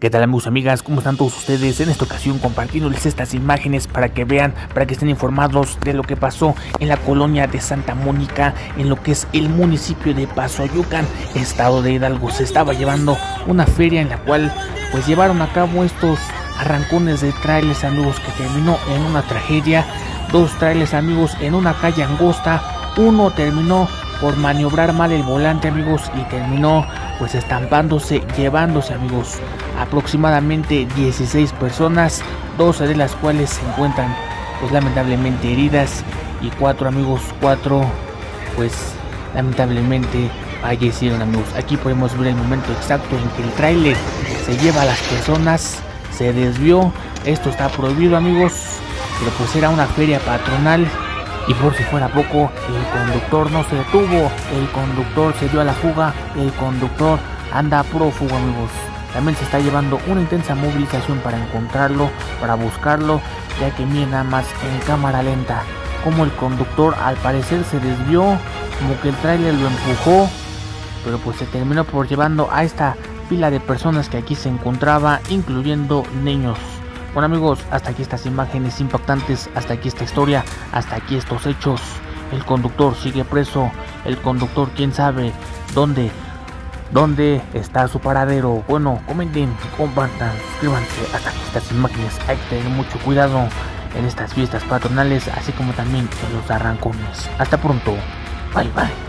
¿Qué tal amigos, amigas? ¿Cómo están todos ustedes? En esta ocasión compartiéndoles estas imágenes para que vean, para que estén informados de lo que pasó en la colonia de Santa Mónica, en lo que es el municipio de Pasoyucan, estado de Hidalgo. Se estaba llevando una feria en la cual pues llevaron a cabo estos arrancones de trailers amigos que terminó en una tragedia. Dos trailers amigos en una calle angosta. Uno terminó por maniobrar mal el volante amigos y terminó pues estampándose, llevándose amigos aproximadamente 16 personas, 12 de las cuales se encuentran pues lamentablemente heridas y cuatro amigos, cuatro pues lamentablemente fallecieron amigos. Aquí podemos ver el momento exacto en que el tráiler se lleva a las personas, se desvió, esto está prohibido amigos, pero pues era una feria patronal y por si fuera poco, el conductor no se detuvo, el conductor se dio a la fuga, el conductor anda prófugo amigos. También se está llevando una intensa movilización para encontrarlo, para buscarlo, ya que miren nada más en cámara lenta como el conductor al parecer se desvió, como que el tráiler lo empujó, pero pues se terminó por llevando a esta fila de personas que aquí se encontraba, incluyendo niños. Bueno amigos, hasta aquí estas imágenes impactantes, hasta aquí esta historia, hasta aquí estos hechos. El conductor sigue preso, el conductor quién sabe dónde, dónde está su paradero. Bueno, comenten, compartan, suscríbanse, hasta aquí estas imágenes. Hay que tener mucho cuidado en estas fiestas patronales, así como también en los arrancones. Hasta pronto, bye bye.